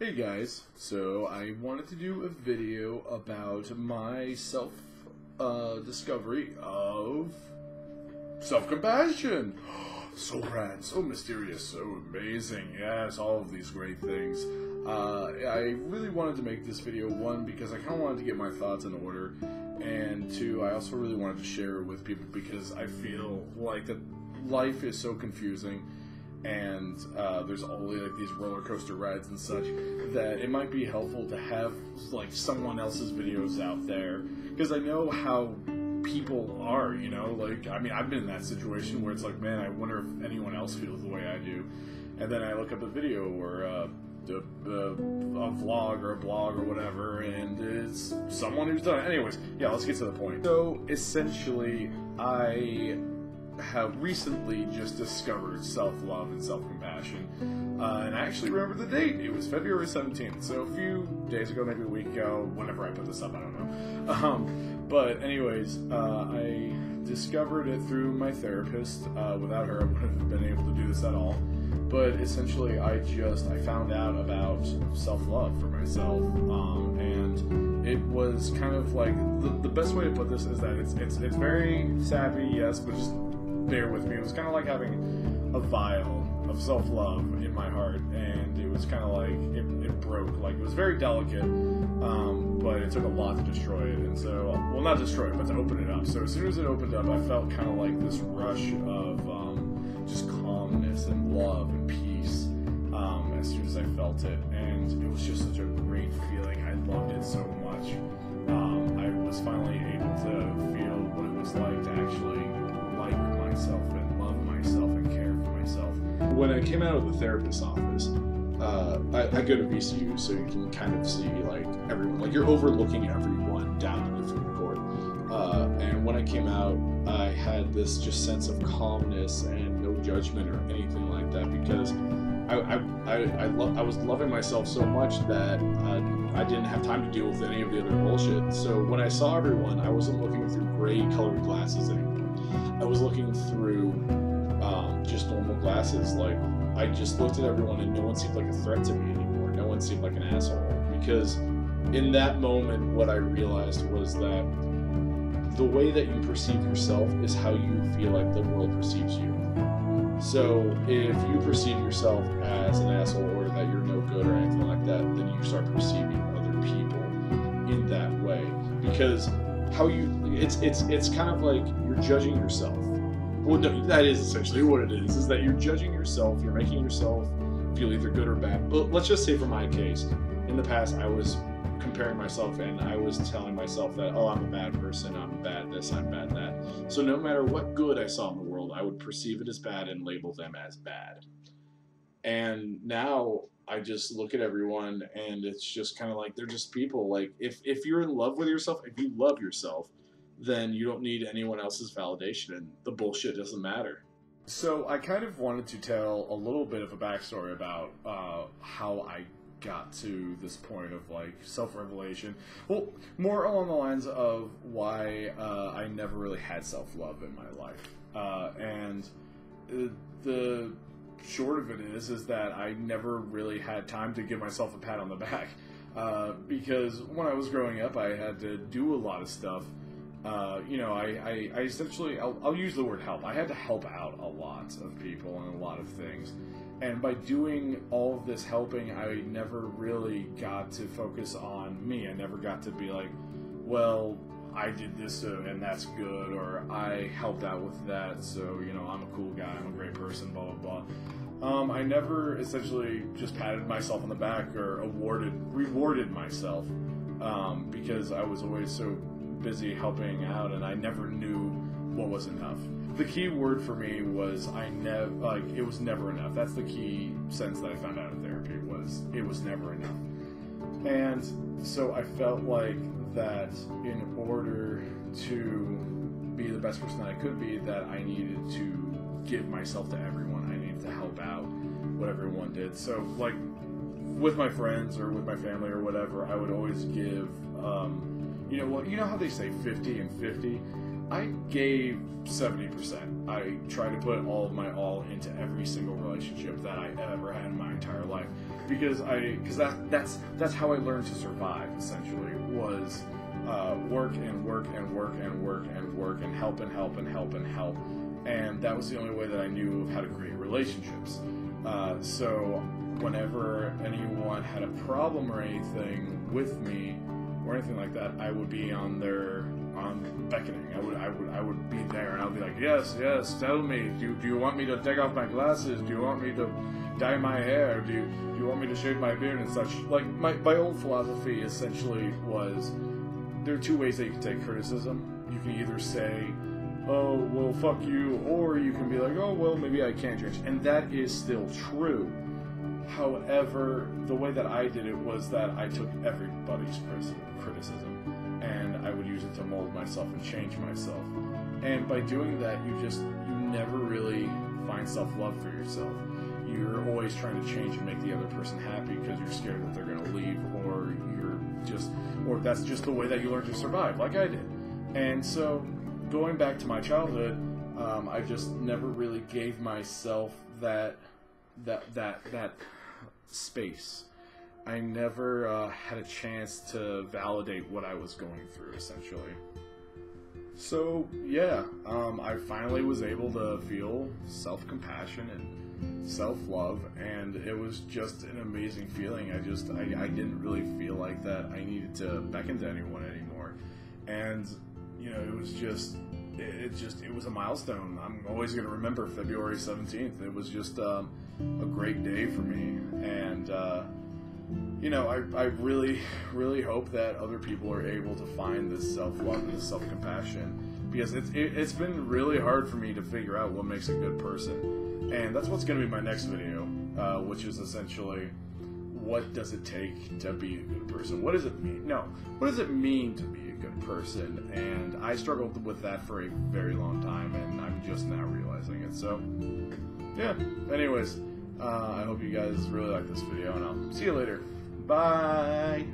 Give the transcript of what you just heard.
Hey guys, so I wanted to do a video about my self uh, discovery of self compassion. So rad, so mysterious, so amazing. Yes, all of these great things. Uh, I really wanted to make this video one because I kind of wanted to get my thoughts in order, and two, I also really wanted to share it with people because I feel like that life is so confusing and uh, there's only like these roller coaster rides and such that it might be helpful to have like someone else's videos out there because I know how people are, you know, like I mean I've been in that situation where it's like, man, I wonder if anyone else feels the way I do, and then I look up a video or uh, a, a, a vlog or a blog or whatever, and it's someone who's done it. Anyways, yeah, let's get to the point. So essentially, I have recently just discovered self love and self compassion. Uh, and I actually remember the date. It was February 17th. So a few days ago, maybe a week ago, whenever I put this up, I don't know. Um, but, anyways, uh, I discovered it through my therapist. Uh, without her, I wouldn't have been able to do this at all. But essentially, I just I found out about self love for myself, um, and it was kind of like the, the best way to put this is that it's it's it's very sappy, yes, but just bear with me. It was kind of like having a vial of self love in my heart, and it was kind of like it, it, broke. Like it was very delicate, um, but it took a lot to destroy it. And so, well, not destroy it, but to open it up. So as soon as it opened up, I felt kind of like this rush of um, just calmness and love and peace. Um, as soon as I felt it, and it was just such a great feeling. I loved it so much. When I came out of the therapist's office, uh, I, I, go to VCU, so you can kind of see like everyone, like you're overlooking everyone down in the food court. Uh, and when I came out, I had this just sense of calmness and no judgment or anything like that because I I, I, I, lo- I was loving myself so much that I didn't have time to deal with any of the other bullshit. So when I saw everyone, I wasn't looking through gray colored glasses anymore. I was looking through um, just normal glasses. Like I just looked at everyone, and no one seemed like a threat to me anymore. No one seemed like an asshole because in that moment, what I realized was that the way that you perceive yourself is how you feel like the world perceives you. So if you perceive yourself as an asshole or that you're no good or anything like that, then you start perceiving other people in that way because how you it's it's it's kind of like you're judging yourself. Well, no, that is essentially what it is. Is that you're judging yourself. You're making yourself feel either good or bad. But let's just say for my case, in the past, I was comparing myself and I was telling myself that, oh, I'm a bad person, I'm bad this, I'm bad that. So no matter what good I saw in the world, I would perceive it as bad and label them as bad. And now I just look at everyone and it's just kind of like they're just people. Like if if you're in love with yourself, if you love yourself, then you don't need anyone else's validation and the bullshit doesn't matter. So I kind of wanted to tell a little bit of a backstory about uh, how I got to this point of like self revelation. Well, more along the lines of why uh, I never really had self love in my life, uh, and uh, the short of it is is that I never really had time to give myself a pat on the back uh, because when I was growing up, I had to do a lot of stuff. Uh, you know, I, I, I essentially I'll, I'll, use the word help. I had to help out a lot of people and a lot of things, and by doing all of this helping, I never really got to focus on me. I never got to be like, well, I did this and that's good, or I helped out with that, so you know I'm a cool guy, I'm a great person, blah blah blah. Um, I never essentially just patted myself on the back or awarded, rewarded myself um, because I was always so busy helping out, and I never knew what was enough. The key word for me was I never like it was never enough. That's the key sense that I found out in therapy was it was never enough, and so I felt like that in order to be the best person that I could be, that I needed to give myself to everyone. I needed to help out what everyone did. So, like with my friends or with my family or whatever, I would always give. Um, you know what? You know how they say fifty and fifty. I gave seventy percent. I tried to put all of my all into every single relationship that I ever had in my entire life because I because that that's that's how I learned to survive. Essentially, was uh, work and work and work and work and work and help and help and help and help, and that was the only way that I knew of how to create relationships. Uh, so whenever anyone had a problem or anything with me or anything like that, I would be on their on beckoning. I would I would I would be there and I would be like, yes, yes, tell me. Do, do you want me to take off my glasses? Do you want me to dye my hair? Do you, do you want me to shave my beard and such? Like my my old philosophy essentially was there are two ways that you can take criticism. You can either say, oh well fuck you, or you can be like, oh well maybe I can change, and that is still true. However, the way that I did it was that I took everybody's criticism and I would use it to mold myself and change myself. And by doing that, you just you never really find self-love for yourself. You're always trying to change and make the other person happy because you're scared that they're going to leave or you're just or that's just the way that you learn to survive like I did. And so going back to my childhood, um, I just never really gave myself that that that that space. I never uh, had a chance to validate what I was going through, essentially. So yeah, um, I finally was able to feel self-compassion and self-love, and it was just an amazing feeling. I just I, I didn't really feel like that I needed to beckon to anyone anymore, and you know it was just it just it was a milestone. I'm always going to remember February 17th. It was just um, a great day for me, and uh, you know I, I really really hope that other people are able to find this self love and this self compassion because it's it, has been really hard for me to figure out what makes a good person, and that's what's going to be my next video, uh, which is essentially what does it take to be a good person? What does it mean? No, what does it mean to be a good person? And I struggled with that for a very long time, and I'm just now realizing it. So, yeah. Anyways, uh, I hope you guys really like this video, and I'll see you later. Bye.